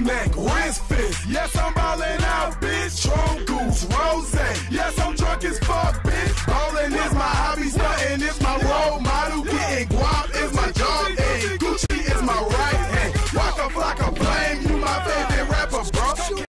neck, wrist fist. Yes, I'm ballin' out, bitch. Trunk goose, rose. Yes, I'm